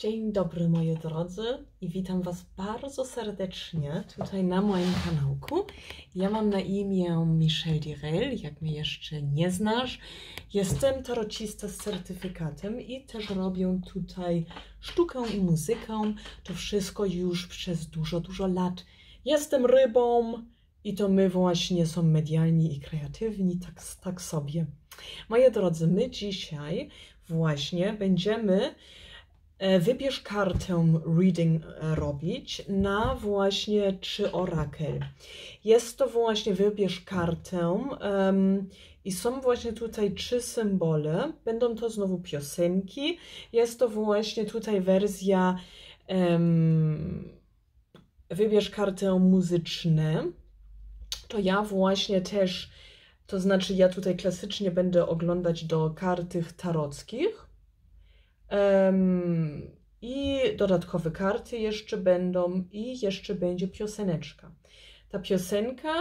Dzień dobry moi drodzy i witam Was bardzo serdecznie tutaj na moim kanałku. Ja mam na imię Michelle Direl, jak mnie jeszcze nie znasz. Jestem tarocista z certyfikatem i też robię tutaj sztukę i muzykę. To wszystko już przez dużo, dużo lat. Jestem rybą i to my właśnie są medialni i kreatywni, tak, tak sobie. Moi drodzy, my dzisiaj właśnie będziemy wybierz kartę reading e, robić na właśnie czy orakel. Jest to właśnie wybierz kartę um, i są właśnie tutaj trzy symbole. Będą to znowu piosenki. Jest to właśnie tutaj wersja um, wybierz kartę muzyczne. To ja właśnie też, to znaczy ja tutaj klasycznie będę oglądać do karty tarockich Um, I dodatkowe karty jeszcze będą, i jeszcze będzie pioseneczka. Ta piosenka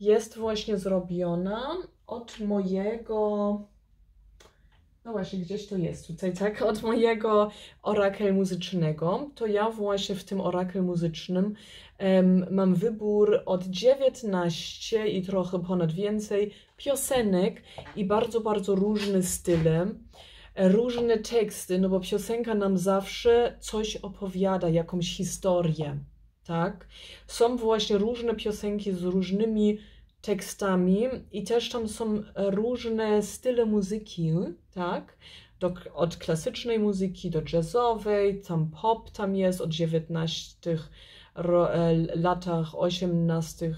jest właśnie zrobiona od mojego. No właśnie, gdzieś to jest tutaj, tak? Od mojego orakel muzycznego. To ja właśnie w tym orakel muzycznym um, mam wybór od 19 i trochę ponad więcej piosenek i bardzo, bardzo różne style różne teksty, no bo piosenka nam zawsze coś opowiada, jakąś historię, tak? Są właśnie różne piosenki z różnymi tekstami i też tam są różne style muzyki, tak? Do, od klasycznej muzyki do jazzowej, tam pop tam jest od 19 e, latach 18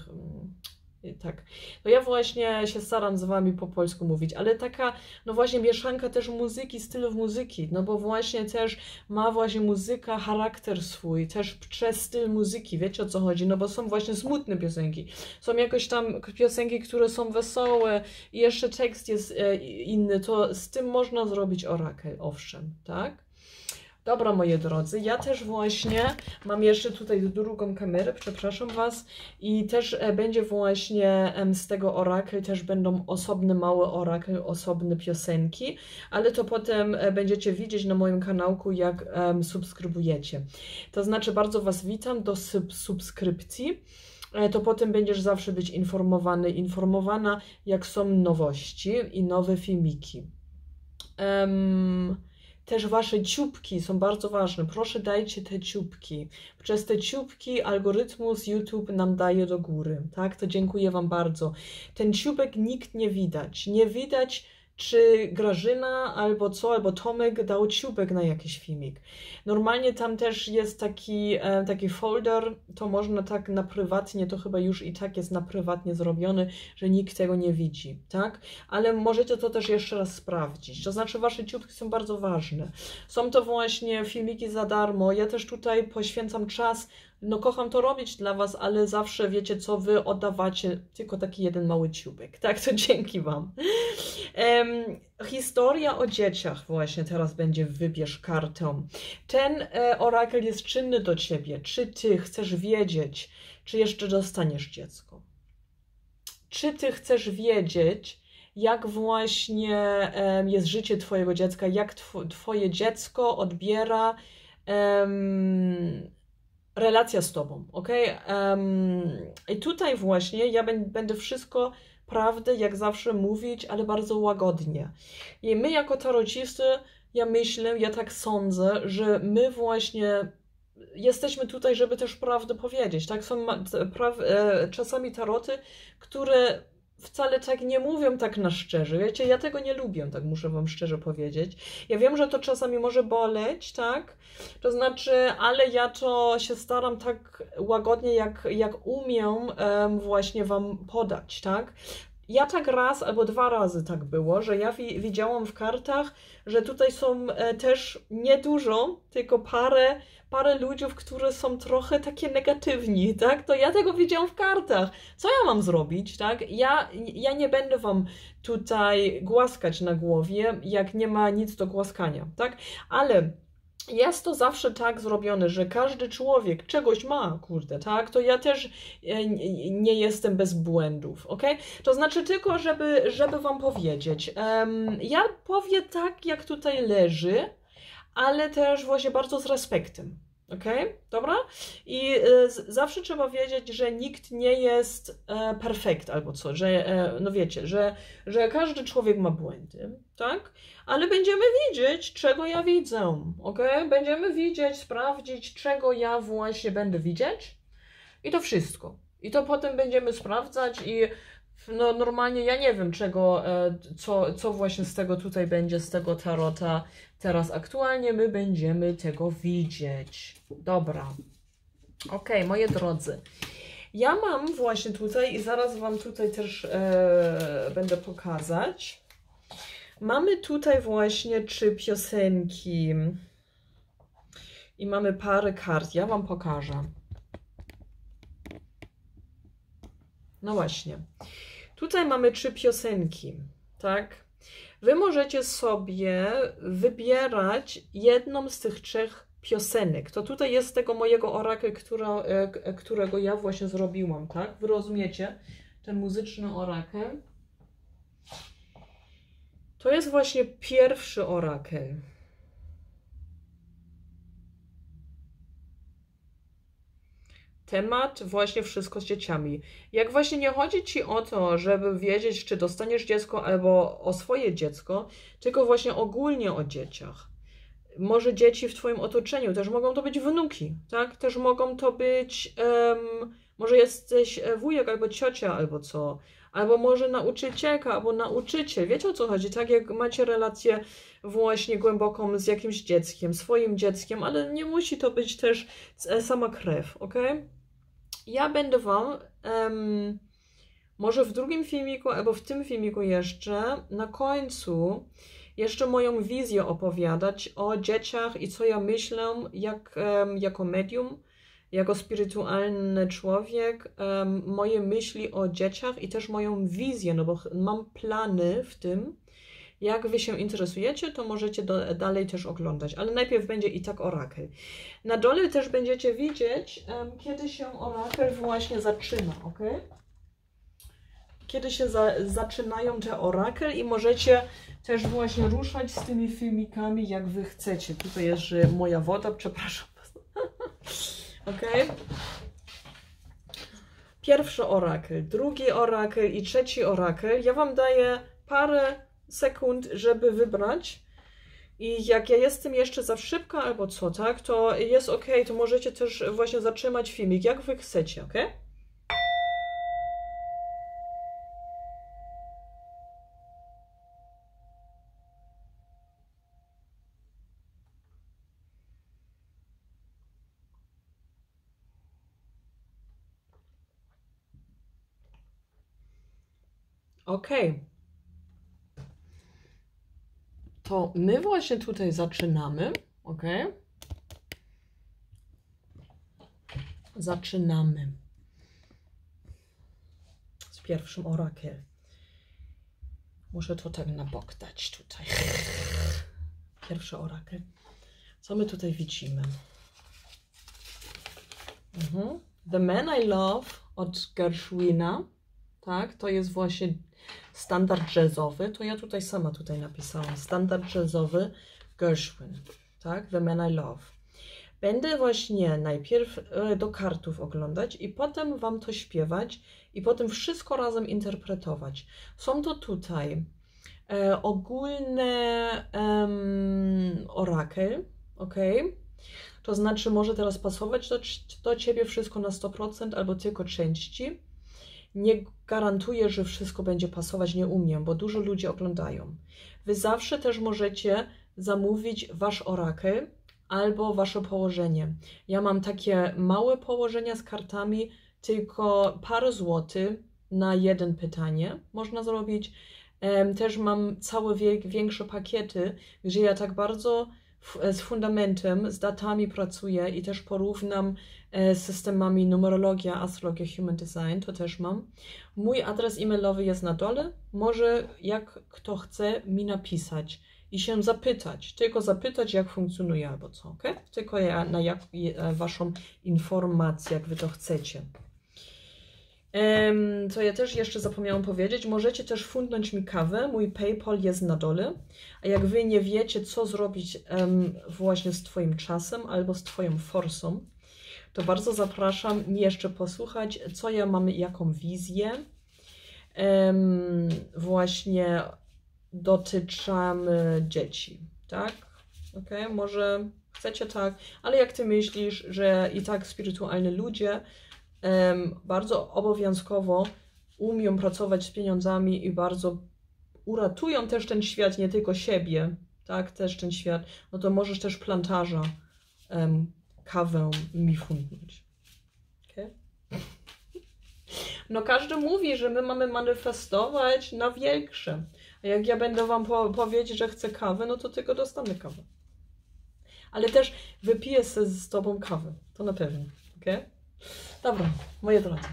tak. No ja właśnie się staram z wami po polsku mówić, ale taka, no właśnie mieszanka też muzyki, stylów muzyki, no bo właśnie też ma właśnie muzyka charakter swój, też przez styl muzyki, wiecie o co chodzi, no bo są właśnie smutne piosenki, są jakoś tam piosenki, które są wesołe i jeszcze tekst jest e, inny, to z tym można zrobić orakel, owszem, tak? Dobra, moi drodzy, ja też właśnie mam jeszcze tutaj drugą kamerę, przepraszam Was, i też e, będzie właśnie z tego orakel, też będą osobne małe orakel, osobne piosenki, ale to potem e, będziecie widzieć na moim kanałku, jak subskrybujecie. To znaczy, bardzo Was witam do subskrypcji e, to potem będziesz zawsze być informowany, informowana, jak są nowości i nowe filmiki. Um, też wasze ciupki są bardzo ważne. Proszę dajcie te ciupki. Przez te ciupki algorytmus YouTube nam daje do góry. Tak, to dziękuję wam bardzo. Ten ciupek nikt nie widać. Nie widać czy Grażyna albo co, albo Tomek dał ciupek na jakiś filmik. Normalnie tam też jest taki, e, taki folder, to można tak na prywatnie, to chyba już i tak jest na prywatnie zrobiony, że nikt tego nie widzi, tak? Ale możecie to też jeszcze raz sprawdzić. To znaczy wasze ciupki są bardzo ważne. Są to właśnie filmiki za darmo. Ja też tutaj poświęcam czas no kocham to robić dla Was, ale zawsze wiecie co, Wy oddawacie tylko taki jeden mały ciubek, tak? To dzięki Wam. Um, historia o dzieciach właśnie teraz będzie wybierz kartę. Ten e, orakel jest czynny do Ciebie. Czy Ty chcesz wiedzieć, czy jeszcze dostaniesz dziecko? Czy Ty chcesz wiedzieć, jak właśnie um, jest życie Twojego dziecka, jak tw Twoje dziecko odbiera um, relacja z tobą, ok? Um, I tutaj właśnie ja będę wszystko prawdę, jak zawsze mówić, ale bardzo łagodnie. I my jako tarocisty, ja myślę, ja tak sądzę, że my właśnie jesteśmy tutaj, żeby też prawdę powiedzieć, tak? Są e, czasami taroty, które wcale tak nie mówią tak na szczerze. Wiecie, ja tego nie lubię, tak muszę wam szczerze powiedzieć. Ja wiem, że to czasami może boleć, tak? To znaczy, ale ja to się staram tak łagodnie, jak, jak umiem um, właśnie wam podać, tak? Ja tak raz albo dwa razy tak było, że ja wi widziałam w kartach, że tutaj są e, też niedużo, tylko parę parę ludzi, które są trochę takie negatywni, tak? To ja tego widziałam w kartach. Co ja mam zrobić, tak? Ja, ja nie będę wam tutaj głaskać na głowie, jak nie ma nic do głaskania, tak? Ale jest to zawsze tak zrobione, że każdy człowiek czegoś ma, kurde, tak? To ja też e, nie jestem bez błędów, ok? To znaczy tylko, żeby, żeby wam powiedzieć. Um, ja powiem tak, jak tutaj leży, ale też właśnie bardzo z respektem. Okej, okay? dobra? I z, zawsze trzeba wiedzieć, że nikt nie jest e, perfekt albo co, że, e, no wiecie, że, że każdy człowiek ma błędy, tak? Ale będziemy widzieć, czego ja widzę, ok? Będziemy widzieć, sprawdzić, czego ja właśnie będę widzieć i to wszystko. I to potem będziemy sprawdzać i no normalnie ja nie wiem czego, e, co, co właśnie z tego tutaj będzie, z tego tarota teraz aktualnie my będziemy tego widzieć. Dobra. Ok, moi drodzy. Ja mam właśnie tutaj i zaraz Wam tutaj też e, będę pokazać. Mamy tutaj właśnie trzy piosenki i mamy parę kart. Ja Wam pokażę. No właśnie. Tutaj mamy trzy piosenki, tak? Wy możecie sobie wybierać jedną z tych trzech piosenek. To tutaj jest tego mojego orakel, która, e, którego ja właśnie zrobiłam, tak? Wy rozumiecie? Ten muzyczny orakel. To jest właśnie pierwszy orakel. Temat właśnie wszystko z dzieciami. Jak właśnie nie chodzi Ci o to, żeby wiedzieć, czy dostaniesz dziecko albo o swoje dziecko, tylko właśnie ogólnie o dzieciach. Może dzieci w Twoim otoczeniu, też mogą to być wnuki, tak? Też mogą to być, um, może jesteś e, wujek albo ciocia albo co, albo może nauczycielka albo nauczyciel. Wiecie o co chodzi? Tak jak macie relację właśnie głęboką z jakimś dzieckiem, swoim dzieckiem, ale nie musi to być też e, sama krew, ok? Ja będę Wam um, może w drugim filmiku albo w tym filmiku jeszcze na końcu jeszcze moją wizję opowiadać o dzieciach i co ja myślę jak, um, jako medium, jako spirytualny człowiek, um, moje myśli o dzieciach i też moją wizję, no bo mam plany w tym, jak Wy się interesujecie, to możecie do, dalej też oglądać, ale najpierw będzie i tak orakel. Na dole też będziecie widzieć, um, kiedy się orakel właśnie zaczyna, ok? Kiedy się za, zaczynają te orakel i możecie też właśnie ruszać z tymi filmikami, jak Wy chcecie. Tutaj jest że moja woda, przepraszam. ok? Pierwszy orakel, drugi orakel i trzeci orakel. Ja Wam daję parę sekund, żeby wybrać. I jak ja jestem jeszcze za szybka albo co, tak, to jest ok, to możecie też właśnie zatrzymać filmik, jak wy chcecie, ok? Okay to my właśnie tutaj zaczynamy, ok? Zaczynamy z pierwszym orakel. Muszę to tak na bok dać tutaj. Pierwszy orakel. Co my tutaj widzimy? Mhm. The Man I Love od Gershwina. Tak, to jest właśnie standard jazzowy, to ja tutaj sama tutaj napisałam, standard jazzowy Gershwin, tak, The Man I Love. Będę właśnie najpierw e, do kartów oglądać i potem Wam to śpiewać i potem wszystko razem interpretować. Są to tutaj e, ogólne orakel, ok? To znaczy może teraz pasować do, do Ciebie wszystko na 100% albo tylko części nie gwarantuję, że wszystko będzie pasować, nie umiem, bo dużo ludzi oglądają. Wy zawsze też możecie zamówić wasz orakel albo wasze położenie. Ja mam takie małe położenia z kartami, tylko parę złotych na jeden pytanie można zrobić. Też mam całe większe pakiety, gdzie ja tak bardzo z fundamentem, z datami pracuję i też porównam e, z systemami numerologia, astrologia, human design, to też mam. Mój adres e-mailowy jest na dole. Może jak kto chce mi napisać i się zapytać, tylko zapytać jak funkcjonuje albo co, ok? Tylko ja na jak, e, waszą informację, jak wy to chcecie. Co ja też jeszcze zapomniałam powiedzieć, możecie też fundnąć mi kawę. Mój PayPal jest na dole. A jak wy nie wiecie, co zrobić właśnie z Twoim czasem albo z Twoją forsą, to bardzo zapraszam jeszcze posłuchać, co ja mam, jaką wizję właśnie dotyczamy dzieci, tak? Ok, może chcecie tak, ale jak Ty myślisz, że i tak spirytualni ludzie bardzo obowiązkowo umią pracować z pieniądzami i bardzo uratują też ten świat, nie tylko siebie, tak, też ten świat, no to możesz też plantarza um, kawę mi fundnąć. Okay? No każdy mówi, że my mamy manifestować na większe. A jak ja będę wam po powiedzieć, że chcę kawę, no to tylko dostanę kawę. Ale też wypiję z, tobą kawę. To na pewno. ok? Dobra, moje drodzy.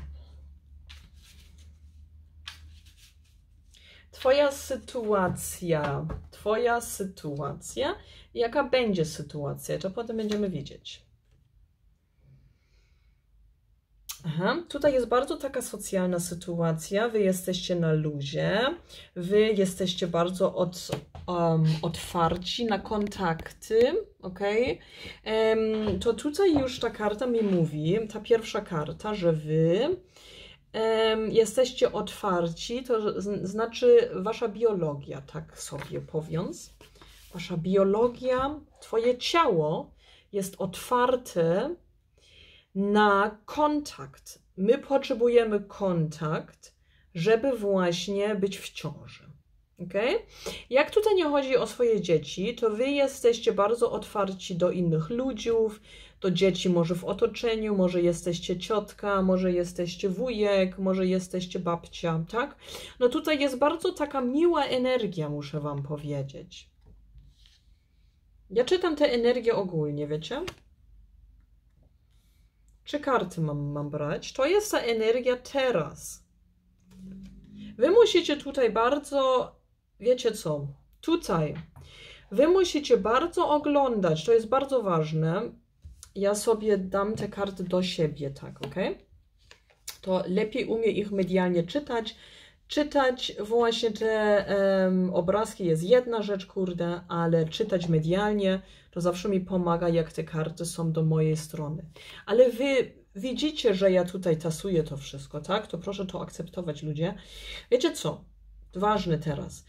Twoja sytuacja, Twoja sytuacja, jaka będzie sytuacja, to potem będziemy wiedzieć. Aha, tutaj jest bardzo taka socjalna sytuacja. Wy jesteście na luzie, wy jesteście bardzo od, um, otwarci na kontakty, ok? Um, to tutaj już ta karta mi mówi, ta pierwsza karta, że wy um, jesteście otwarci, to znaczy wasza biologia, tak sobie powiąz. Wasza biologia, twoje ciało jest otwarte na kontakt. My potrzebujemy kontakt, żeby właśnie być w ciąży. Okay? Jak tutaj nie chodzi o swoje dzieci, to wy jesteście bardzo otwarci do innych ludzi, do dzieci może w otoczeniu, może jesteście ciotka, może jesteście wujek, może jesteście babcia, tak? No tutaj jest bardzo taka miła energia, muszę wam powiedzieć. Ja czytam tę energię ogólnie, wiecie? Czy karty mam, mam brać? To jest ta energia teraz. Wy musicie tutaj bardzo, wiecie co, tutaj, wy musicie bardzo oglądać, to jest bardzo ważne. Ja sobie dam te karty do siebie, tak, ok? To lepiej umie ich medialnie czytać. Czytać właśnie te um, obrazki jest jedna rzecz, kurde, ale czytać medialnie to zawsze mi pomaga, jak te karty są do mojej strony. Ale wy widzicie, że ja tutaj tasuję to wszystko, tak? To proszę to akceptować, ludzie. Wiecie co? Ważne teraz.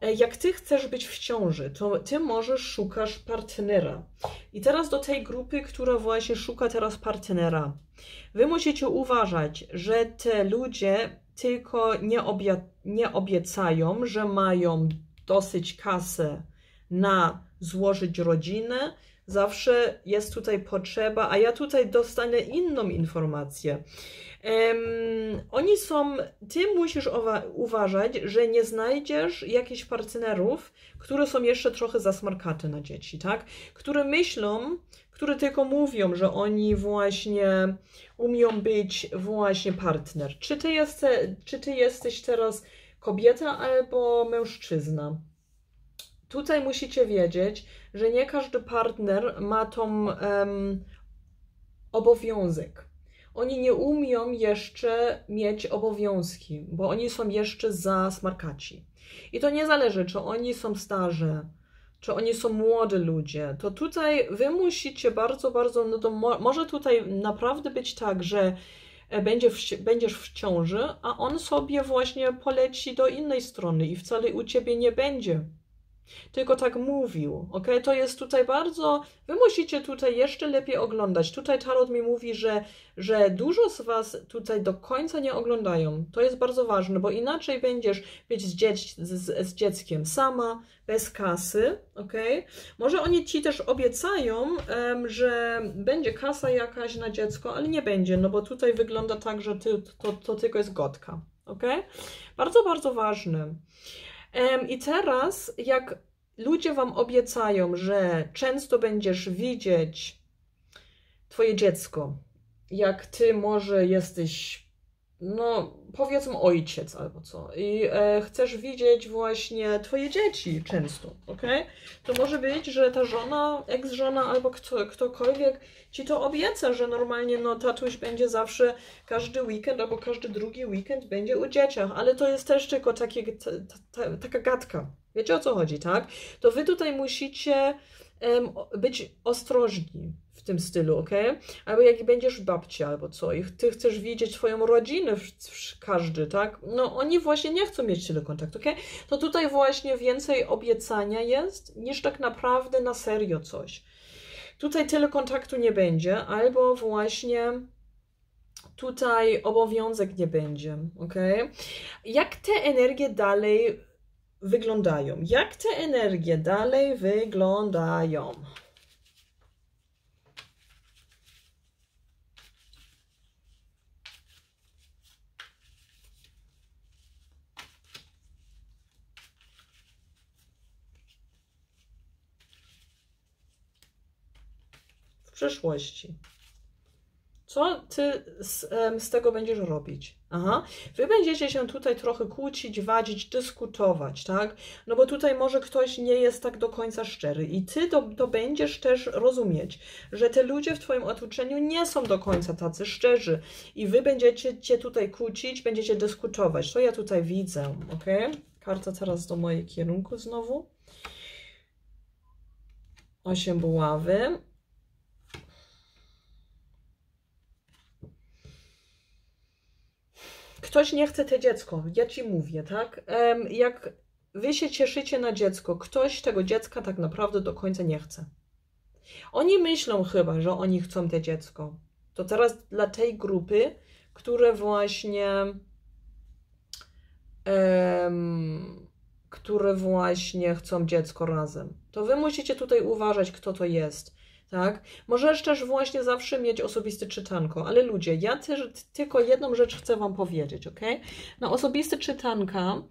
E, jak ty chcesz być w ciąży, to ty możesz szukasz partnera. I teraz do tej grupy, która właśnie szuka teraz partnera. Wy musicie uważać, że te ludzie tylko nie, obie nie obiecają, że mają dosyć kasy na złożyć rodzinę, zawsze jest tutaj potrzeba, a ja tutaj dostanę inną informację. Um, oni są, ty musisz uważać, że nie znajdziesz jakichś partnerów, które są jeszcze trochę zasmarkate na dzieci, tak? Które myślą, które tylko mówią, że oni właśnie umią być właśnie partner. Czy ty, jeste, czy ty jesteś teraz kobieta albo mężczyzna? Tutaj musicie wiedzieć, że nie każdy partner ma tą um, obowiązek. Oni nie umią jeszcze mieć obowiązki, bo oni są jeszcze za smarkaci. I to nie zależy, czy oni są starzy, czy oni są młodzi ludzie. To tutaj wy musicie bardzo, bardzo, no to mo może tutaj naprawdę być tak, że e, będzie w, będziesz w ciąży, a on sobie właśnie poleci do innej strony i wcale u ciebie nie będzie tylko tak mówił, ok? To jest tutaj bardzo, wy musicie tutaj jeszcze lepiej oglądać. Tutaj Tarot mi mówi, że, że dużo z was tutaj do końca nie oglądają. To jest bardzo ważne, bo inaczej będziesz być z, dziec z, z dzieckiem sama, bez kasy, ok? Może oni ci też obiecają, um, że będzie kasa jakaś na dziecko, ale nie będzie, no bo tutaj wygląda tak, że ty, to, to tylko jest gotka, ok? Bardzo, bardzo ważne. I teraz, jak ludzie wam obiecają, że często będziesz widzieć Twoje dziecko, jak ty może jesteś no powiedzmy ojciec albo co i e, chcesz widzieć właśnie twoje dzieci często, ok? To może być, że ta żona, ex-żona albo kto, ktokolwiek ci to obieca, że normalnie no tatuś będzie zawsze każdy weekend albo każdy drugi weekend będzie u dzieciach, ale to jest też tylko takie, ta, ta, taka gadka. Wiecie o co chodzi, tak? To wy tutaj musicie być ostrożni tym stylu, ok? Albo jak będziesz babcia albo co i ty chcesz widzieć swoją rodzinę, każdy, tak? No oni właśnie nie chcą mieć tyle kontaktu, ok? To tutaj właśnie więcej obiecania jest niż tak naprawdę na serio coś. Tutaj tyle kontaktu nie będzie, albo właśnie tutaj obowiązek nie będzie, ok? Jak te energie dalej wyglądają? Jak te energie dalej wyglądają? Przyszłości. Co ty z, z, tego będziesz robić? Aha, wy będziecie się tutaj trochę kłócić, wadzić, dyskutować, tak? No bo tutaj może ktoś nie jest tak do końca szczery i ty to, to będziesz też rozumieć, że te ludzie w twoim otoczeniu nie są do końca tacy szczerzy i wy będziecie cię tutaj kłócić, będziecie dyskutować. To ja tutaj widzę, ok? Karta teraz do mojej kierunku znowu. Osiem buławy. Ktoś nie chce te dziecko, ja ci mówię, tak? Jak wy się cieszycie na dziecko, ktoś tego dziecka tak naprawdę do końca nie chce. Oni myślą chyba, że oni chcą te dziecko. To teraz dla tej grupy, które właśnie um, które właśnie chcą dziecko razem. To wy musicie tutaj uważać, kto to jest tak? Możesz też właśnie zawsze mieć osobiste czytanko, ale ludzie, ja tylko jedną rzecz chcę Wam powiedzieć, ok? Na osobiste czytanka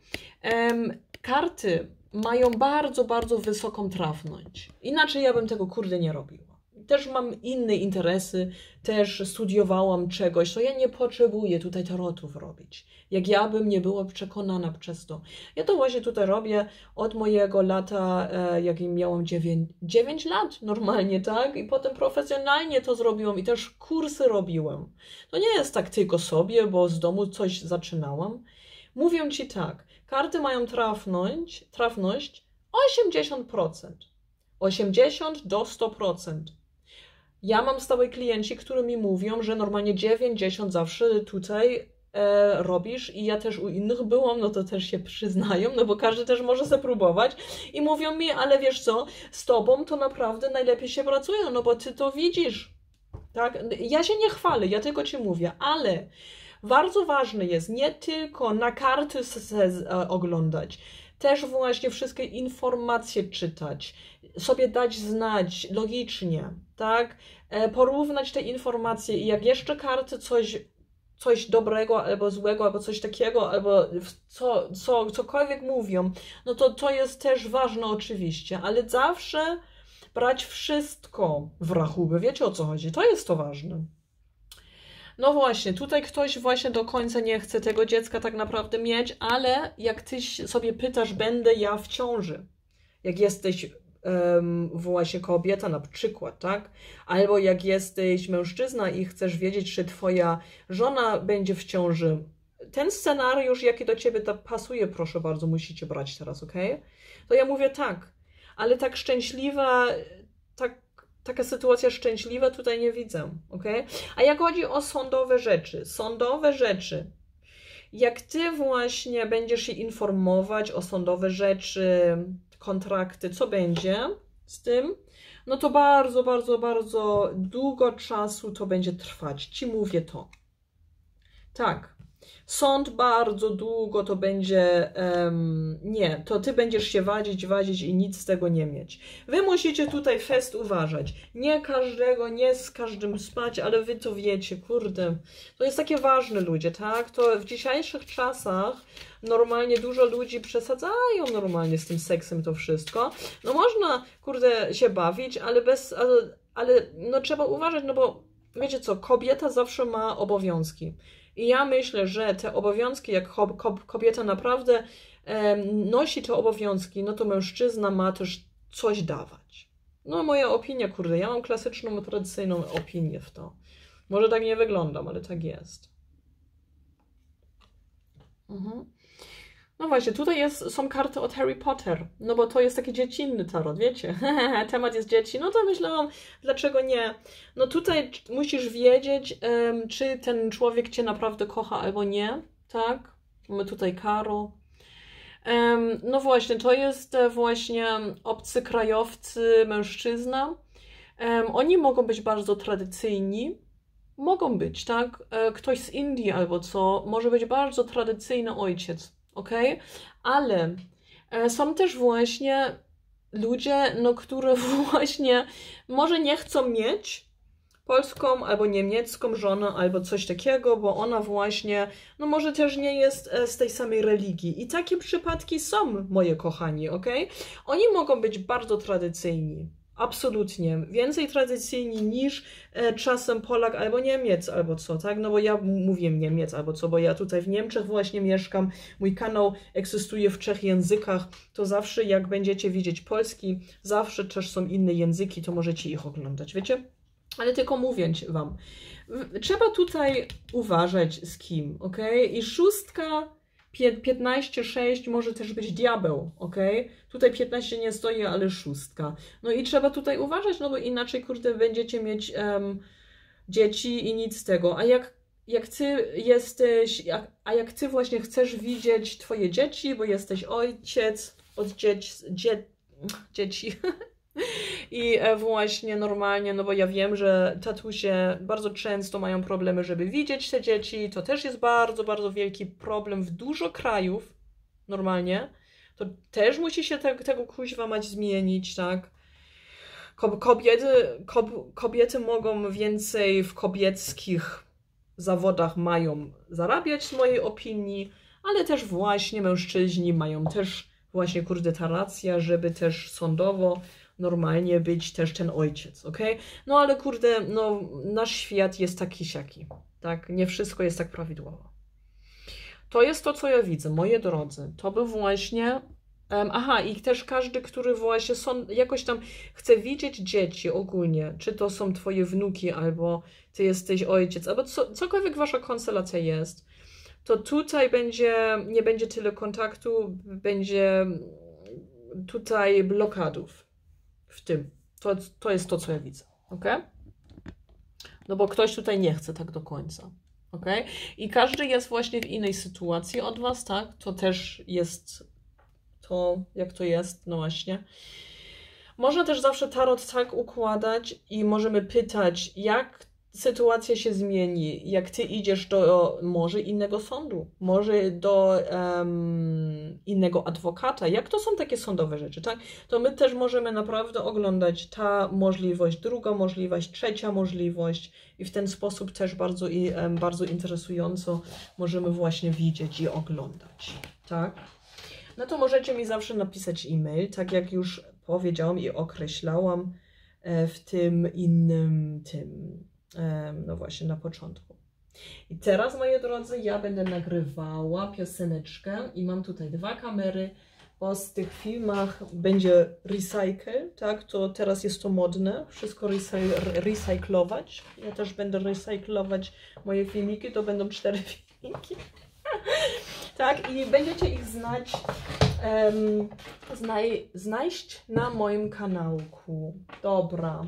em, karty mają bardzo, bardzo wysoką trafność. Inaczej ja bym tego kurde nie robiła też mam inne interesy, też studiowałam czegoś, to ja nie potrzebuję tutaj tarotów robić. Jak ja bym nie była przekonana przez to. Ja to właśnie tutaj robię od mojego lata, e, jak miałam 9, 9 lat normalnie, tak? I potem profesjonalnie to zrobiłam i też kursy robiłam. To nie jest tak tylko sobie, bo z domu coś zaczynałam. Mówię Ci tak, karty mają trafność, trafność 80%. 80 do 100%. Ja mam stałe klienci, którzy mi mówią, że normalnie 90 zawsze tutaj e, robisz i ja też u innych byłam, no to też się przyznają, no bo każdy też może sobie próbować i mówią mi, ale wiesz co, z tobą to naprawdę najlepiej się pracuje, no bo ty to widzisz, tak? Ja się nie chwalę, ja tylko ci mówię, ale bardzo ważne jest nie tylko na karty e, oglądać, też właśnie wszystkie informacje czytać, sobie dać znać logicznie, tak? E, porównać te informacje i jak jeszcze karty coś, coś dobrego albo złego, albo coś takiego, albo co, co, cokolwiek mówią, no to to jest też ważne oczywiście, ale zawsze brać wszystko w rachubę. Wiecie o co chodzi? To jest to ważne. No właśnie, tutaj ktoś właśnie do końca nie chce tego dziecka tak naprawdę mieć, ale jak ty sobie pytasz, będę ja w ciąży. Jak jesteś um, właśnie kobieta na przykład, tak? Albo jak jesteś mężczyzna i chcesz wiedzieć, czy twoja żona będzie w ciąży. Ten scenariusz, jaki do ciebie pasuje, proszę bardzo, musicie brać teraz, ok? To ja mówię tak, ale tak szczęśliwa, tak taka sytuacja szczęśliwa tutaj nie widzę, ok? A jak chodzi o sądowe rzeczy, sądowe rzeczy, jak ty właśnie będziesz się informować o sądowe rzeczy, kontrakty, co będzie z tym, no to bardzo, bardzo, bardzo długo czasu to będzie trwać. Ci mówię to. Tak, Sąd bardzo długo to będzie, um, nie, to ty będziesz się wadzić, wadzić i nic z tego nie mieć. Wy musicie tutaj fest uważać. Nie każdego, nie z każdym spać, ale wy to wiecie, kurde. To jest takie ważne ludzie, tak? To w dzisiejszych czasach normalnie dużo ludzi przesadzają normalnie z tym seksem to wszystko. No można, kurde, się bawić, ale bez, ale, ale no trzeba uważać, no bo wiecie co, kobieta zawsze ma obowiązki. I ja myślę, że te obowiązki, jak kobieta naprawdę nosi te obowiązki, no to mężczyzna ma też coś dawać. No moja opinia, kurde, ja mam klasyczną, tradycyjną opinię w to. Może tak nie wyglądam, ale tak jest. Mhm. No właśnie, tutaj jest, są karty od Harry Potter, no bo to jest taki dziecinny tarot, wiecie? Temat jest dzieci, no to myślałam, dlaczego nie? No tutaj musisz wiedzieć, um, czy ten człowiek cię naprawdę kocha albo nie, tak? Mamy tutaj Karo. Um, no właśnie, to jest e, właśnie obcy krajowcy mężczyzna. Um, oni mogą być bardzo tradycyjni, mogą być, tak? E, ktoś z Indii albo co, może być bardzo tradycyjny ojciec, ok? Ale e, są też właśnie ludzie, no, które właśnie może nie chcą mieć polską albo niemiecką żonę albo coś takiego, bo ona właśnie, no może też nie jest e, z tej samej religii. I takie przypadki są, moje kochani, ok? Oni mogą być bardzo tradycyjni. Absolutnie. Więcej tradycyjni niż e, czasem Polak albo Niemiec, albo co, tak? No bo ja mówię Niemiec albo co, bo ja tutaj w Niemczech właśnie mieszkam. Mój kanał eksystuje w trzech językach. To zawsze, jak będziecie widzieć polski, zawsze też są inne języki, to możecie ich oglądać, wiecie? Ale tylko mówię Wam. Trzeba tutaj uważać z kim, ok? I szóstka 15-6 może też być diabeł, ok? Tutaj 15 nie stoi, ale szóstka. No i trzeba tutaj uważać, no bo inaczej, kurde, będziecie mieć um, dzieci i nic z tego. A jak, jak ty jesteś, jak, a jak ty właśnie chcesz widzieć twoje dzieci, bo jesteś ojciec od dzieci, dzie, dzieci, I e, właśnie normalnie, no bo ja wiem, że tatusie bardzo często mają problemy, żeby widzieć te dzieci. To też jest bardzo, bardzo wielki problem w dużo krajów normalnie. To też musi się te, tego kuźwa mać zmienić, tak? Kobiety, kobiety mogą więcej w kobieckich zawodach mają zarabiać, z mojej opinii, ale też właśnie mężczyźni mają też właśnie kurde ta racja, żeby też sądowo normalnie być też ten ojciec, ok? No ale kurde, no nasz świat jest taki siaki, tak? Nie wszystko jest tak prawidłowo. To jest to, co ja widzę, moje drodzy. To był właśnie aha, i też każdy, który właśnie są, jakoś tam chce widzieć dzieci ogólnie, czy to są twoje wnuki, albo ty jesteś ojciec, albo co, cokolwiek wasza konstelacja jest, to tutaj będzie, nie będzie tyle kontaktu, będzie tutaj blokadów w tym. To, to jest to, co ja widzę. Ok? No bo ktoś tutaj nie chce tak do końca. Ok? I każdy jest właśnie w innej sytuacji od Was, tak? To też jest to, jak to jest, no właśnie. Można też zawsze tarot tak układać i możemy pytać, jak sytuacja się zmieni, jak ty idziesz do może innego sądu, może do um, innego adwokata, jak to są takie sądowe rzeczy, tak? To my też możemy naprawdę oglądać ta możliwość, druga możliwość, trzecia możliwość i w ten sposób też bardzo, i, um, bardzo interesująco możemy właśnie widzieć i oglądać, tak? No to możecie mi zawsze napisać e-mail, tak jak już powiedziałam i określałam e, w tym innym tym no właśnie na początku. I teraz, moi drodzy, ja będę nagrywała pioseneczkę i mam tutaj dwa kamery, bo z tych filmach będzie recycle, tak? To teraz jest to modne, wszystko recyklować. Ja też będę recyklować moje filmiki, to będą cztery filmiki. tak, i będziecie ich znać, um, znaj znaleźć na moim kanałku. Dobra.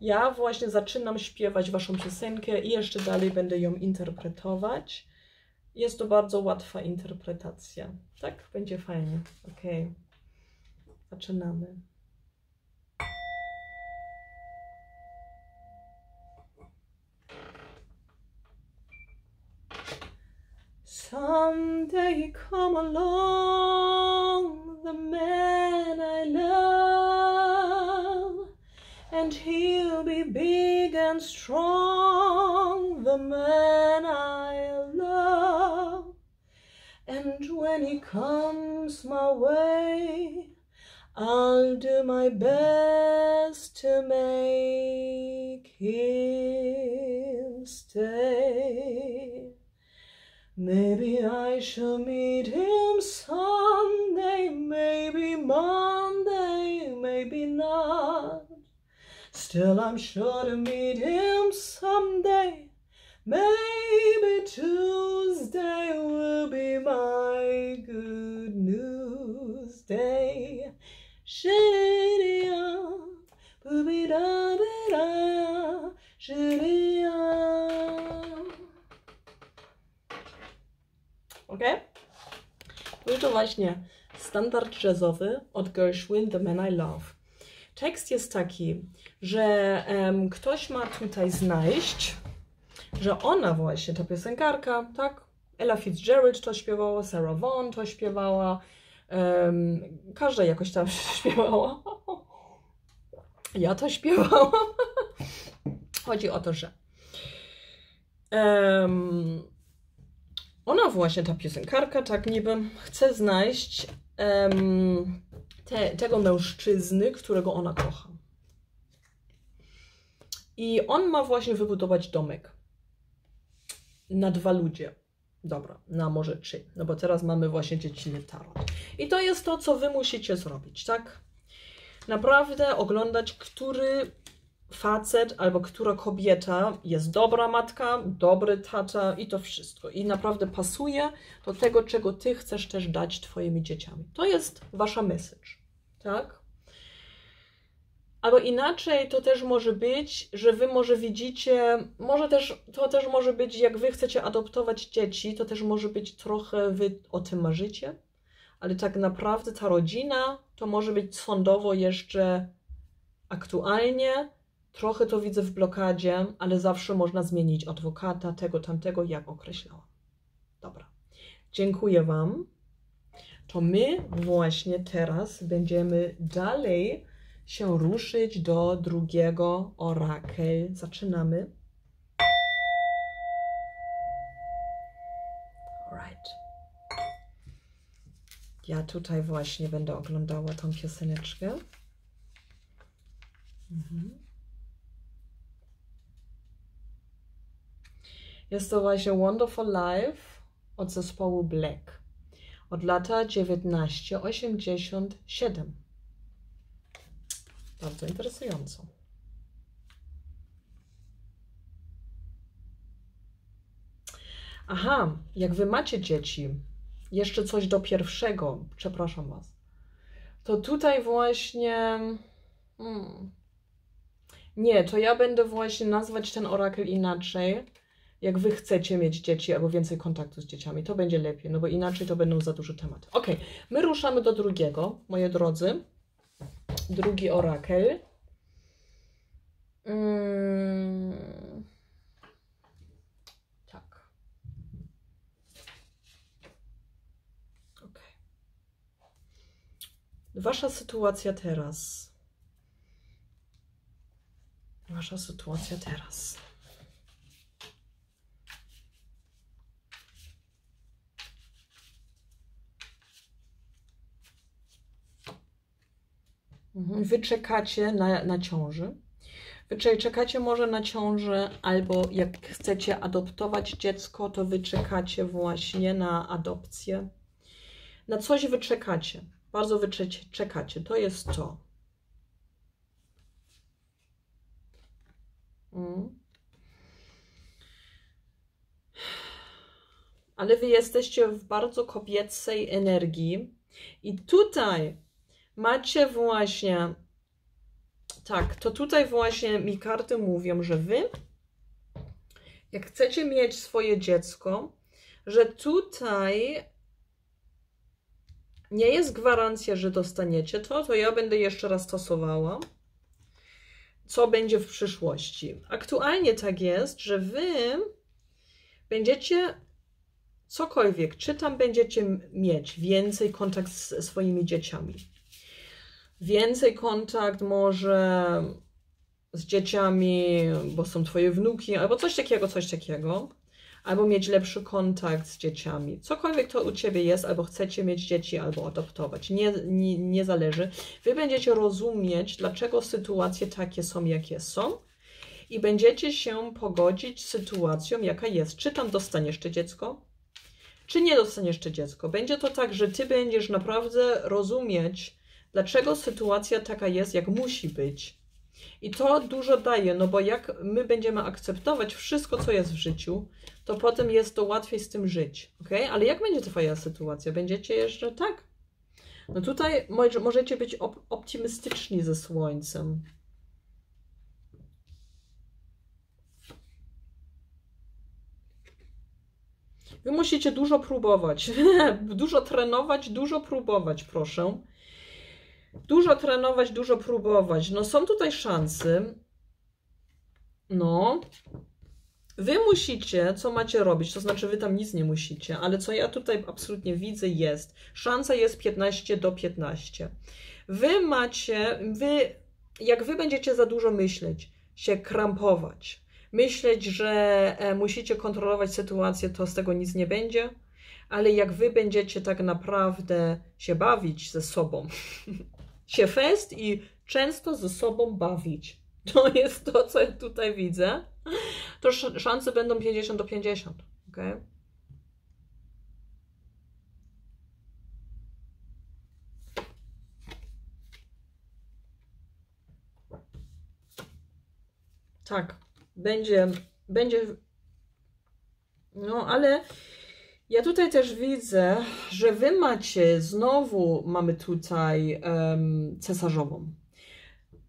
Ja właśnie zaczynam śpiewać waszą piosenkę i jeszcze dalej będę ją interpretować. Jest to bardzo łatwa interpretacja. Tak? Będzie fajnie. Ok. Zaczynamy. Someday come along the man I love and he'll be big and strong, the man I love. And when he comes my way, I'll do my best to make him stay. Maybe I shall meet him Sunday, maybe Monday, maybe not. Still, I'm sure to meet him someday. Maybe Tuesday will be my good news day. Shidia, boobida, bida, shidia. Ok? Był to właśnie standard jazzowy od Gershwin, The Man I Love. Tekst jest taki, że em, ktoś ma tutaj znaleźć, że ona właśnie, ta piosenkarka, tak? Ella Fitzgerald to śpiewała, Sarah Vaughan to śpiewała, em, każda jakoś tam śpiewała. Ja to śpiewałam. Chodzi o to, że em, ona właśnie, ta piosenkarka, tak niby chce znaleźć em, te, tego mężczyzny, którego ona kocha. I on ma właśnie wybudować domek na dwa ludzie. Dobra, na może trzy, no bo teraz mamy właśnie dzieciny tarot. I to jest to, co wy musicie zrobić, tak? Naprawdę oglądać, który facet albo która kobieta jest dobra matka, dobry tata i to wszystko. I naprawdę pasuje do tego, czego ty chcesz też dać twoimi dzieciami. To jest wasza message, tak? Albo inaczej to też może być, że wy może widzicie, może też, to też może być, jak wy chcecie adoptować dzieci, to też może być trochę wy o tym marzycie, ale tak naprawdę ta rodzina to może być sądowo jeszcze aktualnie, trochę to widzę w blokadzie, ale zawsze można zmienić adwokata, tego, tamtego, jak określałam. Dobra, dziękuję Wam. To my właśnie teraz będziemy dalej się ruszyć do drugiego orakel. Zaczynamy. Alright. Ja tutaj właśnie będę oglądała tą pioseneczkę. Mhm. Jest to właśnie Wonderful Life od zespołu Black od lata 1987. Bardzo interesująco. Aha, jak wy macie dzieci, jeszcze coś do pierwszego, przepraszam was, to tutaj właśnie. Hmm, nie, to ja będę właśnie nazwać ten orakel inaczej. Jak wy chcecie mieć dzieci albo więcej kontaktu z dzieciami, to będzie lepiej, no bo inaczej to będą za duże tematy. Ok, my ruszamy do drugiego, moi drodzy drugi orakel. Mm. Tak. Ok. Wasza sytuacja teraz. Wasza sytuacja teraz. Wy czekacie na, na ciąży. Wy czekacie może na ciążę, albo jak chcecie adoptować dziecko, to wy czekacie właśnie na adopcję. Na coś wy czekacie. Bardzo wy czekacie. To jest to. Mm. Ale wy jesteście w bardzo kobiecej energii. I tutaj macie właśnie, tak, to tutaj właśnie mi karty mówią, że wy, jak chcecie mieć swoje dziecko, że tutaj nie jest gwarancja, że dostaniecie to, to ja będę jeszcze raz stosowała, co będzie w przyszłości. Aktualnie tak jest, że wy będziecie cokolwiek, czy tam będziecie mieć więcej kontakt z swoimi dzieciami więcej kontakt może z dzieciami, bo są twoje wnuki, albo coś takiego, coś takiego. Albo mieć lepszy kontakt z dzieciami. Cokolwiek to u ciebie jest, albo chcecie mieć dzieci, albo adoptować. Nie, nie, nie zależy. Wy będziecie rozumieć, dlaczego sytuacje takie są, jakie są. I będziecie się pogodzić z sytuacją, jaka jest. Czy tam dostaniesz to dziecko, czy nie dostaniesz jeszcze dziecko. Będzie to tak, że ty będziesz naprawdę rozumieć, dlaczego sytuacja taka jest, jak musi być. I to dużo daje, no bo jak my będziemy akceptować wszystko, co jest w życiu, to potem jest to łatwiej z tym żyć, ok? Ale jak będzie Twoja sytuacja? Będziecie jeszcze tak? No tutaj możecie być op optymistyczni ze słońcem. Wy musicie dużo próbować, dużo trenować, dużo próbować, proszę. Dużo trenować, dużo próbować. No są tutaj szanse. No. Wy musicie, co macie robić, to znaczy wy tam nic nie musicie, ale co ja tutaj absolutnie widzę jest, szansa jest 15 do 15. Wy macie, wy, jak wy będziecie za dużo myśleć, się krampować, myśleć, że e, musicie kontrolować sytuację, to z tego nic nie będzie, ale jak wy będziecie tak naprawdę się bawić ze sobą, się fest i często ze sobą bawić, to jest to, co ja tutaj widzę, to szanse będą 50 do 50, ok? Tak, będzie, będzie, no ale ja tutaj też widzę, że wy macie, znowu mamy tutaj um, cesarzową.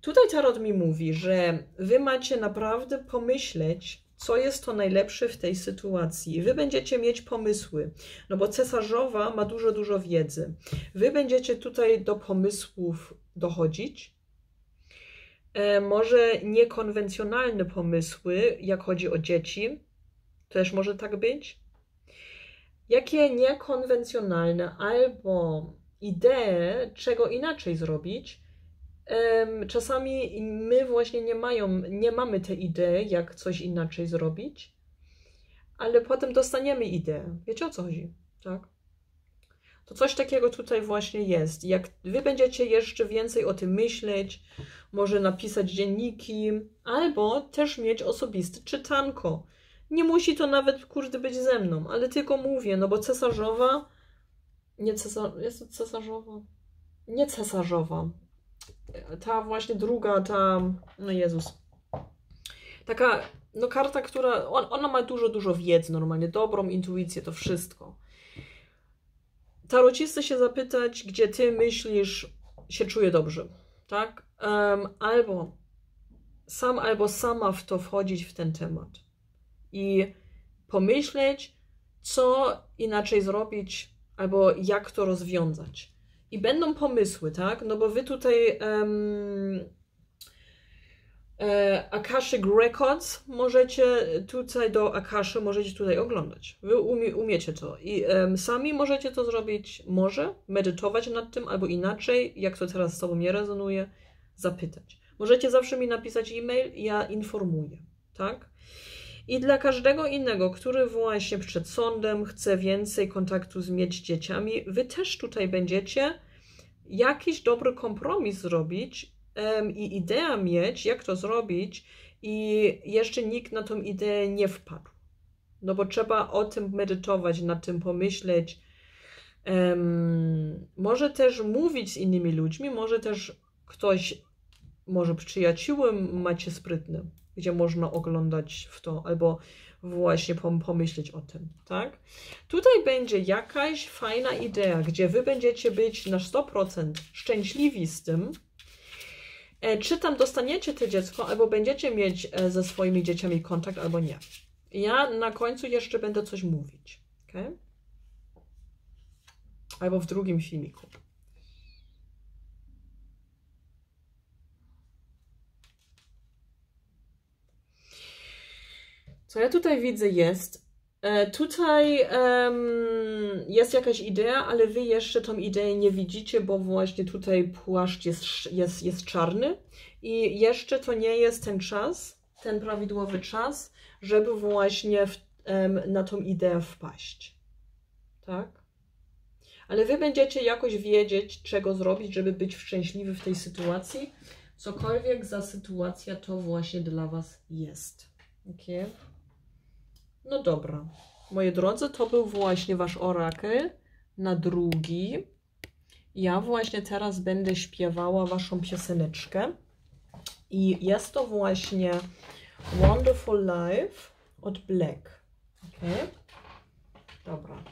Tutaj Tarot mi mówi, że wy macie naprawdę pomyśleć, co jest to najlepsze w tej sytuacji. Wy będziecie mieć pomysły, no bo cesarzowa ma dużo, dużo wiedzy. Wy będziecie tutaj do pomysłów dochodzić. E, może niekonwencjonalne pomysły, jak chodzi o dzieci, też może tak być. Jakie niekonwencjonalne albo idee, czego inaczej zrobić, czasami my właśnie nie, mają, nie mamy tej idei, jak coś inaczej zrobić, ale potem dostaniemy ideę. Wiecie o co chodzi, tak? To coś takiego tutaj właśnie jest. Jak wy będziecie jeszcze więcej o tym myśleć, może napisać dzienniki, albo też mieć osobiste czytanko. Nie musi to nawet, kurde, być ze mną, ale tylko mówię, no bo cesarzowa, nie cesar, jest to cesarzowa, nie cesarzowa, ta właśnie druga, ta, no Jezus, taka, no karta, która, on, ona ma dużo, dużo wiedzy normalnie, dobrą intuicję, to wszystko. Tarocisty się zapytać, gdzie ty myślisz, się czuje dobrze, tak? Um, albo sam, albo sama w to wchodzić w ten temat i pomyśleć, co inaczej zrobić, albo jak to rozwiązać. I będą pomysły, tak? No bo wy tutaj um, Akashic Records możecie tutaj do Akaszy możecie tutaj oglądać. Wy umie, umiecie to. I um, sami możecie to zrobić, może medytować nad tym, albo inaczej, jak to teraz z tobą nie rezonuje, zapytać. Możecie zawsze mi napisać e-mail, ja informuję, tak? I dla każdego innego, który właśnie przed sądem chce więcej kontaktu z mieć dzieciami, wy też tutaj będziecie jakiś dobry kompromis zrobić um, i idea mieć, jak to zrobić, i jeszcze nikt na tą ideę nie wpadł. No bo trzeba o tym medytować, nad tym pomyśleć. Um, może też mówić z innymi ludźmi, może też ktoś, może przyjaciółem macie sprytny, gdzie można oglądać w to, albo właśnie pomyśleć o tym, tak? Tutaj będzie jakaś fajna idea, gdzie wy będziecie być na 100% szczęśliwi z tym, e, czy tam dostaniecie to dziecko, albo będziecie mieć e, ze swoimi dzieciami kontakt, albo nie. Ja na końcu jeszcze będę coś mówić, ok? Albo w drugim filmiku. Co ja tutaj widzę jest, e, tutaj um, jest jakaś idea, ale wy jeszcze tą ideę nie widzicie, bo właśnie tutaj płaszcz jest, jest, jest czarny i jeszcze to nie jest ten czas, ten prawidłowy czas, żeby właśnie w, na tą ideę wpaść. Tak? Ale wy będziecie jakoś wiedzieć, czego zrobić, żeby być szczęśliwy w tej sytuacji. Cokolwiek za sytuacja to właśnie dla was jest. Okay? No dobra. moi drodzy, to był właśnie wasz orakel na drugi. Ja właśnie teraz będę śpiewała waszą pioseneczkę. I jest to właśnie Wonderful Life od Black. Ok? Dobra.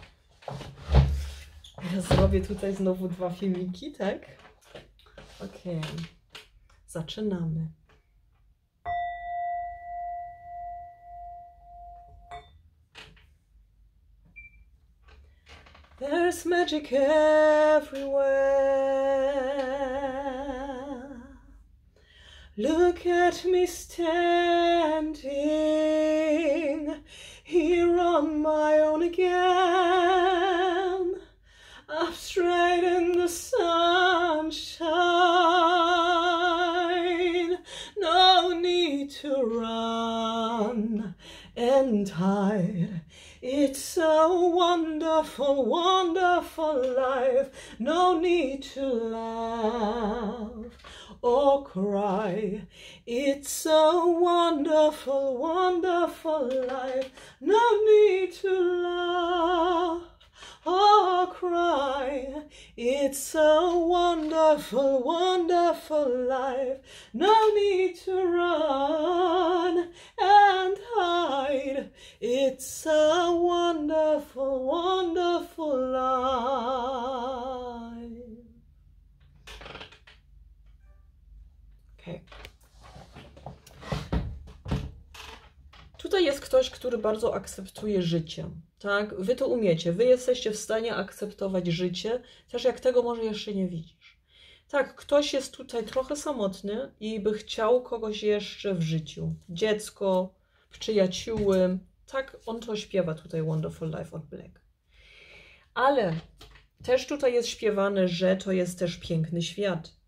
Ja zrobię tutaj znowu dwa filmiki, tak? Ok. Zaczynamy. There's magic everywhere. Look at me standing here on my own again. Up straight in the sunshine. No need to run and hide. It's a wonderful, wonderful life. No need to laugh or cry. It's a wonderful, wonderful life. No need to laugh or cry. It's a wonderful, wonderful life. No need to run and hide. It's a wonderful, wonderful life. Okay. Tutaj jest ktoś, który bardzo akceptuje życie. Tak, wy to umiecie, wy jesteście w stanie akceptować życie, też jak tego może jeszcze nie widzisz. Tak, ktoś jest tutaj trochę samotny i by chciał kogoś jeszcze w życiu. Dziecko, przyjacióły. Tak, on to śpiewa tutaj Wonderful Life of Black. Ale też tutaj jest śpiewane, że to jest też piękny świat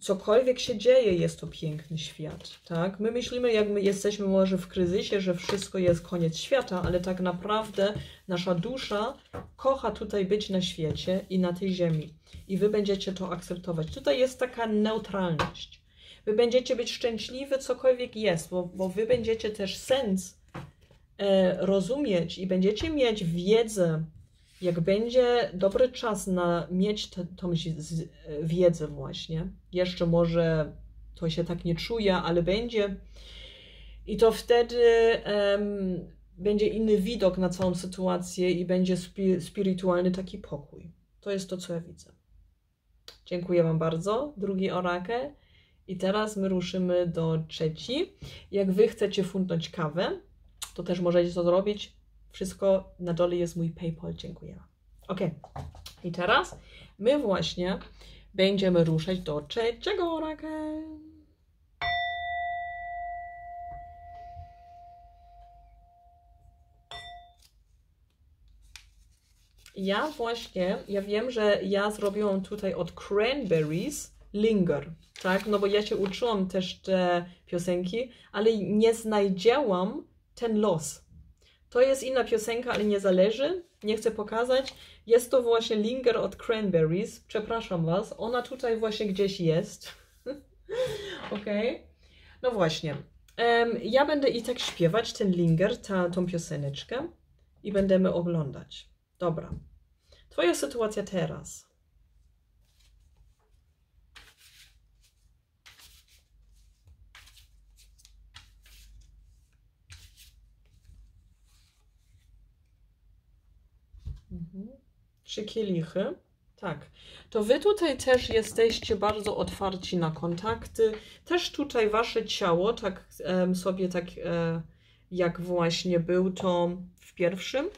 cokolwiek się dzieje, jest to piękny świat, tak? My myślimy, jak my jesteśmy może w kryzysie, że wszystko jest koniec świata, ale tak naprawdę nasza dusza kocha tutaj być na świecie i na tej ziemi. I wy będziecie to akceptować. Tutaj jest taka neutralność. Wy będziecie być szczęśliwi, cokolwiek jest, bo, bo wy będziecie też sens e, rozumieć i będziecie mieć wiedzę, jak będzie dobry czas na mieć tą wiedzę właśnie, jeszcze może to się tak nie czuje, ale będzie i to wtedy um, będzie inny widok na całą sytuację i będzie spi spirytualny taki pokój. To jest to, co ja widzę. Dziękuję Wam bardzo, drugi orakel. I teraz my ruszymy do trzeci. Jak Wy chcecie fundnąć kawę, to też możecie to zrobić wszystko na dole jest mój PayPal. Dziękuję. Ok. I teraz my właśnie będziemy ruszać do trzeciego orakel. Ja właśnie, ja wiem, że ja zrobiłam tutaj od Cranberries Linger, tak? No bo ja się uczyłam też te piosenki, ale nie znajdziałam ten los. To jest inna piosenka, ale nie zależy. Nie chcę pokazać. Jest to właśnie Linger od Cranberries. Przepraszam Was. Ona tutaj właśnie gdzieś jest. ok. No właśnie. Um, ja będę i tak śpiewać ten Linger, ta, tą pioseneczkę i będziemy oglądać. Dobra. Twoja sytuacja teraz. Mhm. Trzy kielichy. Tak. To wy tutaj też jesteście bardzo otwarci na kontakty. Też tutaj wasze ciało, tak sobie tak e, jak właśnie był to w pierwszym,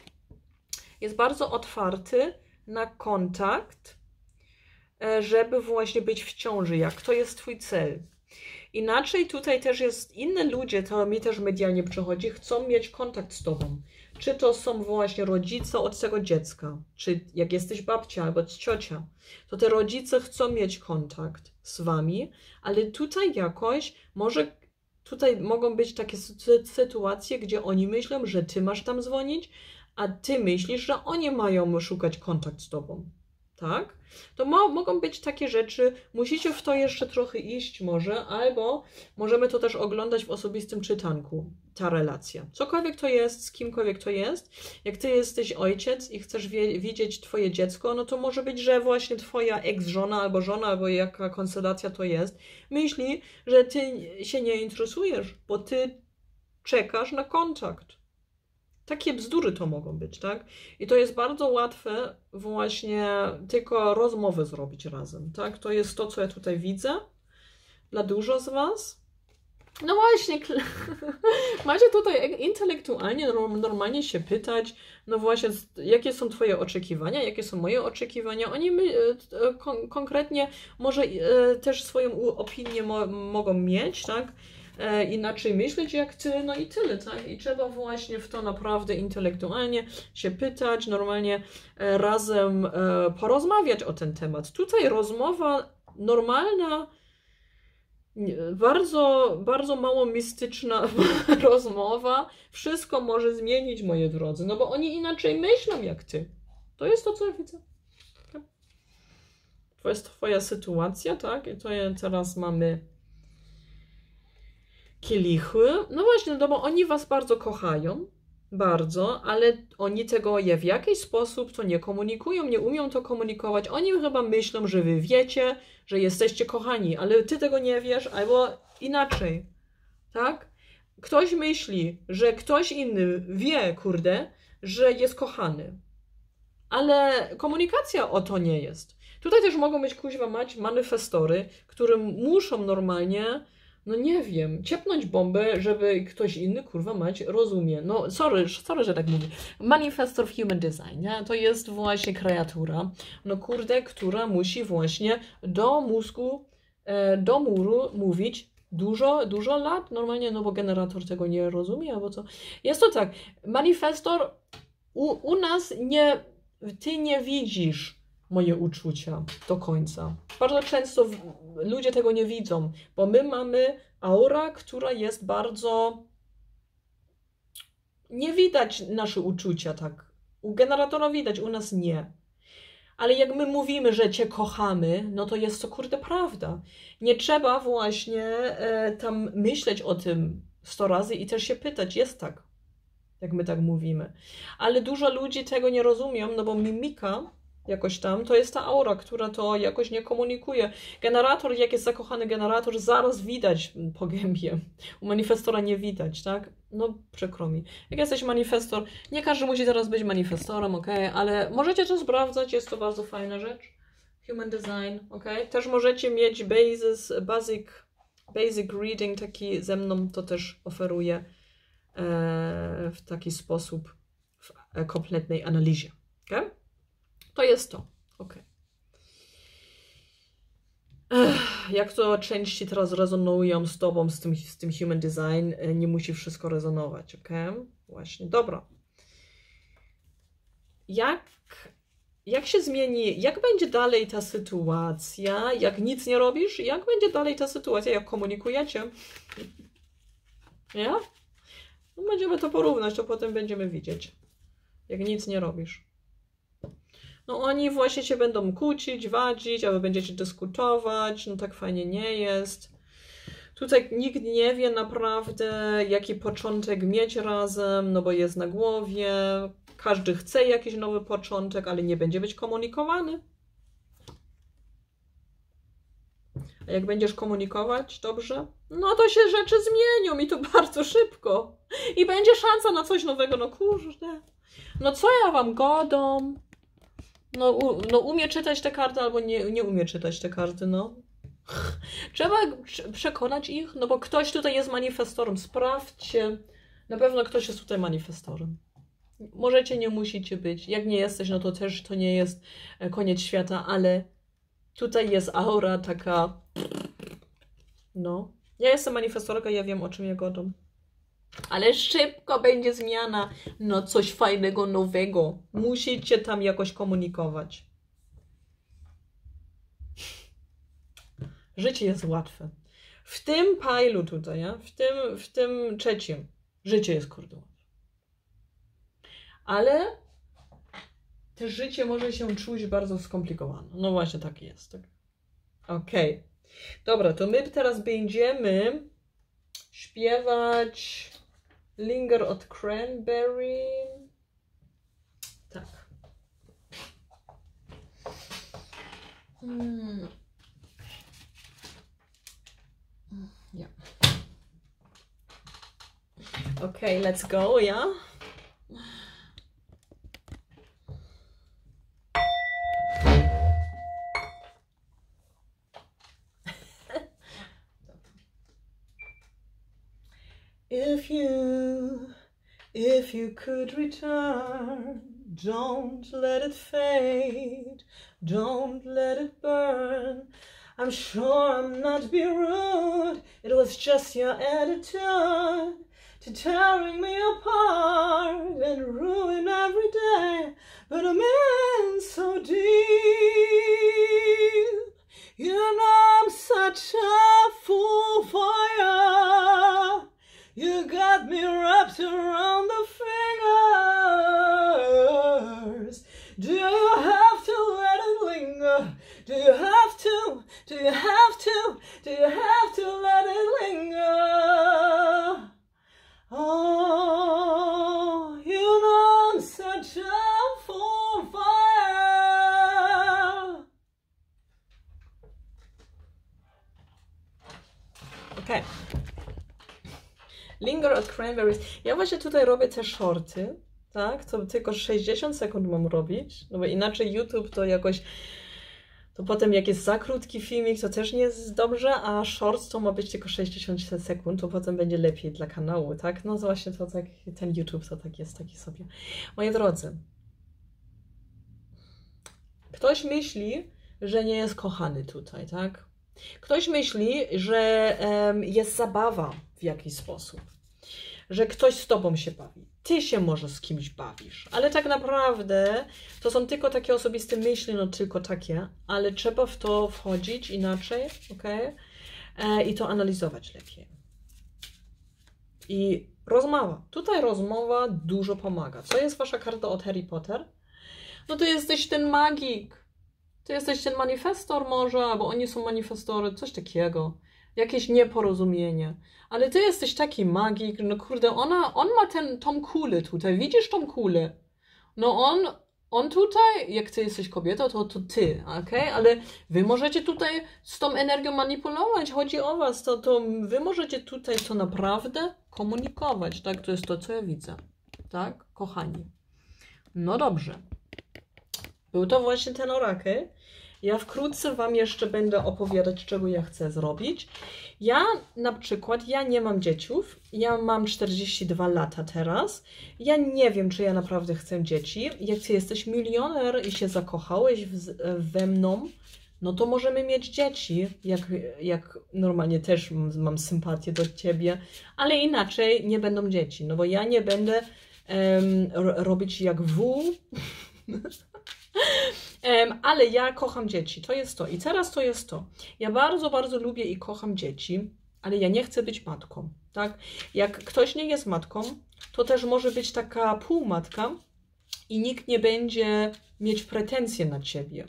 jest bardzo otwarty na kontakt, e, żeby właśnie być w ciąży. Jak to jest twój cel? Inaczej tutaj też jest, inne ludzie, to mi też medialnie przychodzi, chcą mieć kontakt z tobą. Czy to są właśnie rodzice od tego dziecka, czy jak jesteś babcia albo ciocia, to te rodzice chcą mieć kontakt z wami, ale tutaj jakoś może tutaj mogą być takie sytuacje, gdzie oni myślą, że ty masz tam dzwonić, a ty myślisz, że oni mają szukać kontakt z tobą. Tak? To mo mogą być takie rzeczy, musicie w to jeszcze trochę iść może, albo możemy to też oglądać w osobistym czytanku, ta relacja. Cokolwiek to jest, z kimkolwiek to jest, jak ty jesteś ojciec i chcesz widzieć twoje dziecko, no to może być, że właśnie twoja ex-żona albo żona, albo jaka konstelacja to jest, myśli, że ty się nie interesujesz, bo ty czekasz na kontakt takie bzdury to mogą być, tak? I to jest bardzo łatwe właśnie tylko rozmowy zrobić razem, tak? To jest to, co ja tutaj widzę dla dużo z Was. No właśnie, macie tutaj intelektualnie, normalnie się pytać, no właśnie, jakie są Twoje oczekiwania, jakie są moje oczekiwania. Oni my, e, kon konkretnie może e, też swoją opinię mo mogą mieć, tak? E, inaczej myśleć jak ty, no i tyle, tak? I trzeba właśnie w to naprawdę intelektualnie się pytać, normalnie e, razem e, porozmawiać o ten temat. Tutaj rozmowa normalna, bardzo, bardzo mało mistyczna rozmowa, wszystko może zmienić, moje drodzy, no bo oni inaczej myślą jak ty. To jest to, co ja widzę. To jest twoja sytuacja, tak? I to teraz mamy kielichy. No właśnie, no bo oni was bardzo kochają, bardzo, ale oni tego je w jakiś sposób to nie komunikują, nie umią to komunikować. Oni chyba myślą, że wy wiecie, że jesteście kochani, ale ty tego nie wiesz, albo inaczej, tak? Ktoś myśli, że ktoś inny wie, kurde, że jest kochany, ale komunikacja o to nie jest. Tutaj też mogą być kuźwa mać manifestory, które muszą normalnie no nie wiem, ciepnąć bombę, żeby ktoś inny, kurwa mać, rozumie. No sorry, sorry, że tak mówię. Manifestor of Human Design, nie? to jest właśnie kreatura, no kurde, która musi właśnie do mózgu, e, do muru mówić dużo, dużo lat normalnie, no bo generator tego nie rozumie, albo co. Jest to tak, manifestor u, u nas nie, ty nie widzisz moje uczucia do końca. Bardzo często ludzie tego nie widzą, bo my mamy aura, która jest bardzo. Nie widać nasze uczucia tak. U generatora widać, u nas nie. Ale jak my mówimy, że Cię kochamy, no to jest to kurde prawda. Nie trzeba właśnie e, tam myśleć o tym sto razy i też się pytać, jest tak, jak my tak mówimy. Ale dużo ludzi tego nie rozumieją, no bo mimika jakoś tam, to jest ta aura, która to jakoś nie komunikuje. Generator, jak jest zakochany generator, zaraz widać po gębie. U manifestora nie widać, tak? No, przykro mi. Jak jesteś manifestor, nie każdy musi teraz być manifestorem, ok? Ale możecie to sprawdzać, jest to bardzo fajna rzecz. Human Design, ok? Też możecie mieć basis, basic, basic reading taki ze mną, to też oferuję e, w taki sposób w kompletnej analizie, ok? To jest to. Ok. Ech, jak to części teraz rezonują z tobą, z tym, z tym human design, e, nie musi wszystko rezonować, ok? Właśnie, dobra. Jak, jak się zmieni, jak będzie dalej ta sytuacja, jak nic nie robisz, jak będzie dalej ta sytuacja, jak komunikujecie? Ja? No będziemy to porównać, to potem będziemy widzieć, jak nic nie robisz no oni właśnie się będą kłócić, wadzić, a wy będziecie dyskutować, no tak fajnie nie jest. Tutaj nikt nie wie naprawdę, jaki początek mieć razem, no bo jest na głowie. Każdy chce jakiś nowy początek, ale nie będzie być komunikowany. A jak będziesz komunikować dobrze, no to się rzeczy zmienią i to bardzo szybko. I będzie szansa na coś nowego, no kurde. No co ja wam godą? No, u, no umie czytać te karty albo nie, nie umie czytać te karty, no. Trzeba przekonać ich, no bo ktoś tutaj jest manifestorem. Sprawdźcie. Na pewno ktoś jest tutaj manifestorem. Możecie, nie musicie być. Jak nie jesteś, no to też to nie jest e, koniec świata, ale tutaj jest aura taka. No. Ja jestem manifestorka, ja wiem o czym ja godzę. Ale szybko będzie zmiana. No, coś fajnego, nowego. Musicie tam jakoś komunikować. Życie jest łatwe. W tym pajlu tutaj, w, tym, w tym trzecim, życie jest kurde łatwe. Ale te życie może się czuć bardzo skomplikowane. No właśnie tak jest. Tak? Okej. Okay. Dobra, to my teraz będziemy śpiewać Linger od Cranberry. Tak. Hmm. Yeah. Okay, let's go, yeah? If you, if you could return, don't let it fade, don't let it burn. I'm sure I'm not being rude, it was just your attitude to tearing me apart and ruin every day. But I'm in so deep, you know I'm such a fool for you. You got me wrapped around the fingers. Do you have to let it linger? Do you have to? Do you have to? Do you have to let it linger? Oh, you know I'm such a fool fire. Okay. Linger od Cranberries. Ja właśnie tutaj robię te shorty, tak? To tylko 60 sekund mam robić, no bo inaczej YouTube to jakoś to potem jak jest za krótki filmik, to też nie jest dobrze, a shorts to ma być tylko 60 sekund, to potem będzie lepiej dla kanału, tak? No właśnie to tak, ten YouTube to tak jest taki sobie. Moi drodzy, ktoś myśli, że nie jest kochany tutaj, tak? Ktoś myśli, że um, jest zabawa w jakiś sposób, że ktoś z tobą się bawi. Ty się może z kimś bawisz, ale tak naprawdę to są tylko takie osobiste myśli, no tylko takie, ale trzeba w to wchodzić inaczej, ok? E, I to analizować lepiej. I rozmowa. Tutaj rozmowa dużo pomaga. Co jest wasza karta od Harry Potter? No to jesteś ten magik. Ty jesteś ten manifestor może, albo oni są manifestory, coś takiego. Jakieś nieporozumienie. Ale ty jesteś taki magik, no kurde, ona, on ma ten, tą kulę tutaj, widzisz tą kulę? No on, on tutaj, jak ty jesteś kobietą, to, to ty, ok? Ale wy możecie tutaj z tą energią manipulować, chodzi o was, to, to wy możecie tutaj to naprawdę komunikować, tak? To jest to, co ja widzę, tak? Kochani. No dobrze. Był to właśnie ten orakel. Ja wkrótce Wam jeszcze będę opowiadać, czego ja chcę zrobić. Ja na przykład, ja nie mam dzieciów, ja mam 42 lata teraz. Ja nie wiem, czy ja naprawdę chcę dzieci. Jak Ty jesteś milioner i się zakochałeś w, we mną, no to możemy mieć dzieci, jak, jak normalnie też mam sympatię do Ciebie, ale inaczej nie będą dzieci, no bo ja nie będę um, robić jak W. Um, ale ja kocham dzieci, to jest to. I teraz to jest to. Ja bardzo, bardzo lubię i kocham dzieci, ale ja nie chcę być matką. Tak? Jak ktoś nie jest matką, to też może być taka półmatka i nikt nie będzie mieć pretensje na ciebie.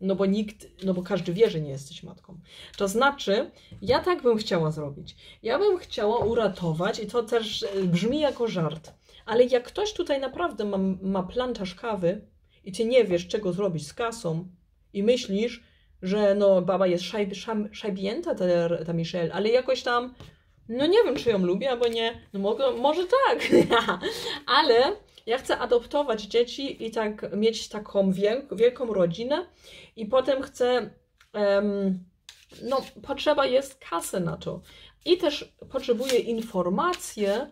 No bo nikt, no bo każdy wie, że nie jesteś matką. To znaczy, ja tak bym chciała zrobić. Ja bym chciała uratować, i to też e, brzmi jako żart, ale jak ktoś tutaj naprawdę ma, ma plantaż kawy, i ty nie wiesz, czego zrobić z kasą i myślisz, że no baba jest szajb, szajbięta, ta, ta Michelle, ale jakoś tam, no nie wiem, czy ją lubię albo nie, no mogę, może tak, ale ja chcę adoptować dzieci i tak mieć taką wielk, wielką rodzinę i potem chcę, um, no potrzeba jest kasy na to. I też potrzebuję informacje,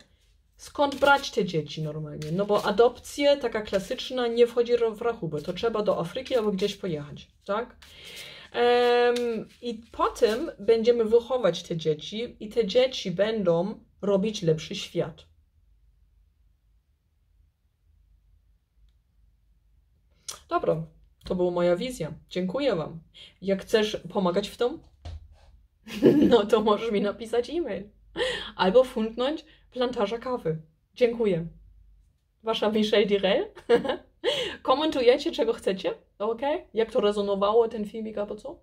skąd brać te dzieci normalnie? No bo adopcja taka klasyczna nie wchodzi w rachubę. To trzeba do Afryki albo gdzieś pojechać, tak? Um, I potem będziemy wychować te dzieci i te dzieci będą robić lepszy świat. Dobra, to była moja wizja. Dziękuję Wam. Jak chcesz pomagać w tym, no to możesz mi napisać e-mail albo fundnąć plantaża kawy. Dziękuję. Wasza Michelle Direl. Komentujecie, czego chcecie, ok? Jak to rezonowało ten filmik albo co?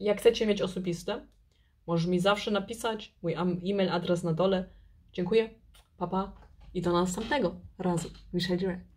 Jak chcecie mieć osobiste, możesz mi zawsze napisać. Mój e-mail adres na dole. Dziękuję. Papa. Pa. I do następnego razu. Wiszajcie.